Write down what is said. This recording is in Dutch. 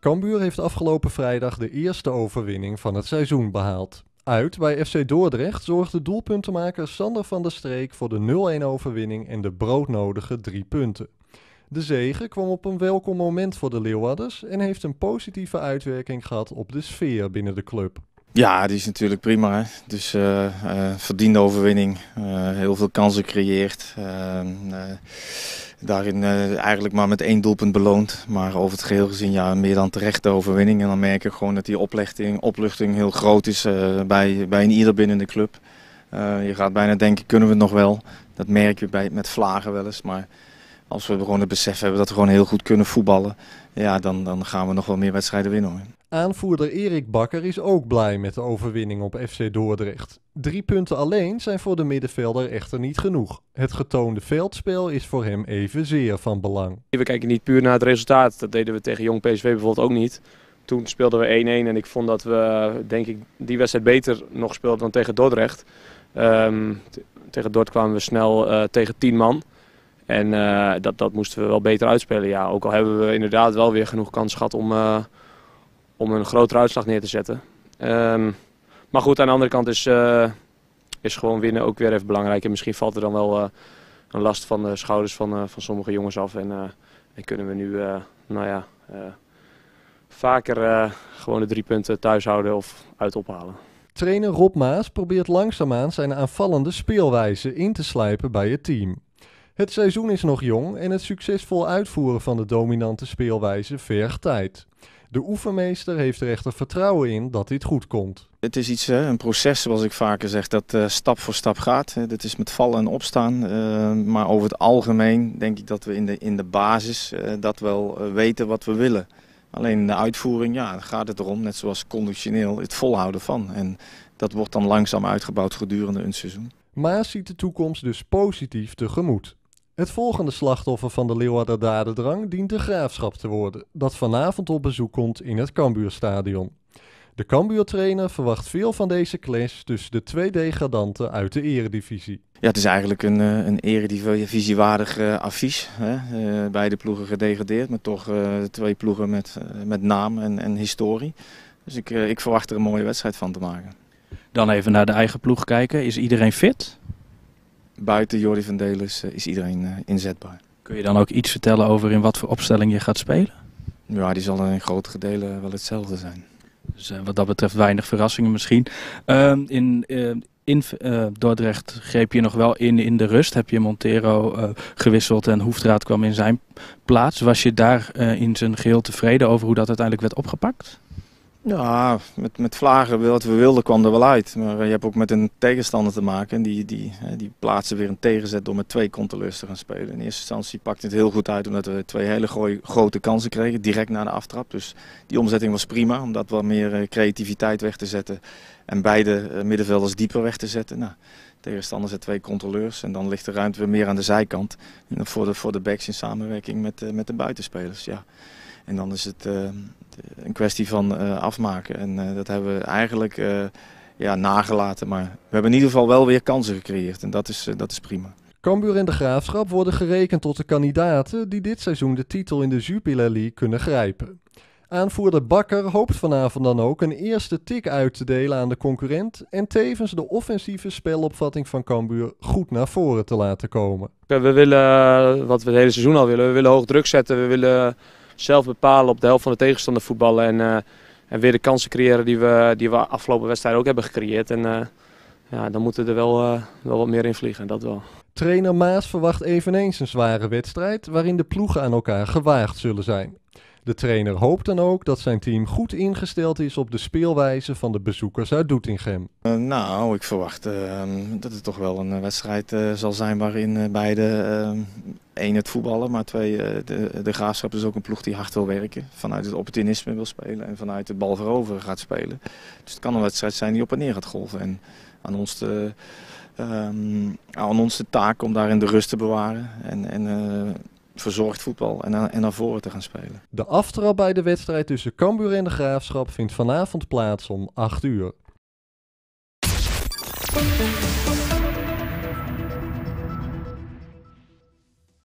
Cambuur heeft afgelopen vrijdag de eerste overwinning van het seizoen behaald. Uit bij FC Dordrecht zorgde doelpuntenmaker Sander van der Streek voor de 0-1 overwinning en de broodnodige drie punten. De zege kwam op een welkom moment voor de Leeuwarders en heeft een positieve uitwerking gehad op de sfeer binnen de club. Ja, die is natuurlijk prima. Hè? Dus uh, uh, verdiende overwinning, uh, heel veel kansen gecreëerd. daarin eigenlijk maar met één doelpunt beloond. Maar over het geheel gezien ja, meer dan terechte overwinning. En dan merk je gewoon dat die opluchting, opluchting heel groot is bij, bij een ieder binnen de club. je gaat bijna denken, kunnen we het nog wel? Dat merk je bij, met vlagen wel eens. Maar als we gewoon het besef hebben dat we gewoon heel goed kunnen voetballen, ja, dan, dan gaan we nog wel meer wedstrijden winnen. Hoor. Aanvoerder Erik Bakker is ook blij met de overwinning op FC Dordrecht. Drie punten alleen zijn voor de middenvelder echter niet genoeg. Het getoonde veldspel is voor hem evenzeer van belang. We kijken niet puur naar het resultaat. Dat deden we tegen Jong PSV bijvoorbeeld ook niet. Toen speelden we 1-1 en ik vond dat we denk ik, die wedstrijd beter nog speelden dan tegen Dordrecht. Um, tegen Dordrecht kwamen we snel uh, tegen 10 man. En uh, dat, dat moesten we wel beter uitspelen. Ja, ook al hebben we inderdaad wel weer genoeg kans gehad om, uh, om een grotere uitslag neer te zetten. Um, maar goed, aan de andere kant is, uh, is gewoon winnen ook weer even belangrijk. En misschien valt er dan wel een last van de schouders van, van sommige jongens af. En, en kunnen we nu nou ja, vaker gewoon de drie punten thuis houden of uit ophalen. Trainer Rob Maas probeert langzaamaan zijn aanvallende speelwijze in te slijpen bij het team. Het seizoen is nog jong en het succesvol uitvoeren van de dominante speelwijze vergt tijd. De oefenmeester heeft er echter vertrouwen in dat dit goed komt. Het is iets, een proces zoals ik vaker zeg, dat uh, stap voor stap gaat. Dit is met vallen en opstaan. Uh, maar over het algemeen denk ik dat we in de, in de basis dat wel weten wat we willen. Alleen in de uitvoering ja, gaat het erom, net zoals conditioneel, het volhouden van. En dat wordt dan langzaam uitgebouwd gedurende een seizoen. Maas ziet de toekomst dus positief tegemoet. Het volgende slachtoffer van de Leeuwarder dadendrang dient de Graafschap te worden, dat vanavond op bezoek komt in het Cambuurstadion. De Cambuur-trainer verwacht veel van deze clash tussen de twee degradanten uit de eredivisie. Ja, het is eigenlijk een, eh, een eredivisiewaardig uh, affiche. Hè? Uh, beide ploegen gedegradeerd, maar toch uh, twee ploegen met, met naam en, en historie. Dus ik, ik verwacht er een mooie wedstrijd van te maken. Dan even naar de eigen ploeg kijken. Is iedereen fit? Buiten Jordi van Delen is, is iedereen uh, inzetbaar. Kun je dan ook iets vertellen over in wat voor opstelling je gaat spelen? Ja, die zal in grote delen wel hetzelfde zijn. Dus uh, wat dat betreft weinig verrassingen misschien. Uh, in uh, in Dordrecht greep je nog wel in in de rust. Heb je Montero gewisseld en Hoefdraad kwam in zijn plaats. Was je daar in zijn geheel tevreden over hoe dat uiteindelijk werd opgepakt? Ja, met, met vlagen wat we wilden kwam er wel uit. Maar je hebt ook met een tegenstander te maken. En die, die, die plaatsen weer een tegenzet door met twee controleurs te gaan spelen. In eerste instantie pakte het heel goed uit omdat we twee hele grote kansen kregen. Direct na de aftrap. Dus die omzetting was prima. Om dat wat meer eh, creativiteit weg te zetten. En beide eh, middenvelders dieper weg te zetten. Nou, tegenstander zet twee controleurs. En dan ligt de ruimte weer meer aan de zijkant. Voor de, voor de backs in samenwerking met, eh, met de buitenspelers. Ja. En dan is het een kwestie van uh, afmaken. En uh, dat hebben we eigenlijk ja, nagelaten. Maar we hebben in ieder geval wel weer kansen gecreëerd. En dat is, dat is prima. Cambuur en de Graafschap worden gerekend tot de kandidaten die dit seizoen de titel in de Jupiler League kunnen grijpen. Aanvoerder Bakker hoopt vanavond dan ook een eerste tik uit te delen aan de concurrent en tevens de offensieve spelopvatting van Cambuur goed naar voren te laten komen. We willen, wat we het hele seizoen al willen, we willen hoog druk zetten, we willen zelf bepalen op de helft van de tegenstander voetballen. En, uh, en weer de kansen creëren die we, die we afgelopen wedstrijden ook hebben gecreëerd. En uh, ja, dan moeten er wel, uh, wel wat meer in vliegen, dat wel. Trainer Maas verwacht eveneens een zware wedstrijd waarin de ploegen aan elkaar gewaagd zullen zijn. De trainer hoopt dan ook dat zijn team goed ingesteld is op de speelwijze van de bezoekers uit Doetinchem. Uh, nou, ik verwacht uh, dat het toch wel een wedstrijd uh, zal zijn waarin beide één het voetballen, maar twee de, de graafschap is ook een ploeg die hard wil werken. Vanuit het opportunisme wil spelen en vanuit de bal veroveren gaat spelen. Dus het kan een wedstrijd zijn die op en neer gaat golven. En aan ons de, um, aan ons de taak om daarin de rust te bewaren en, en verzorgd voetbal en, en naar voren te gaan spelen. De aftrap bij de wedstrijd tussen Cambuur en de Graafschap vindt vanavond plaats om 8 uur.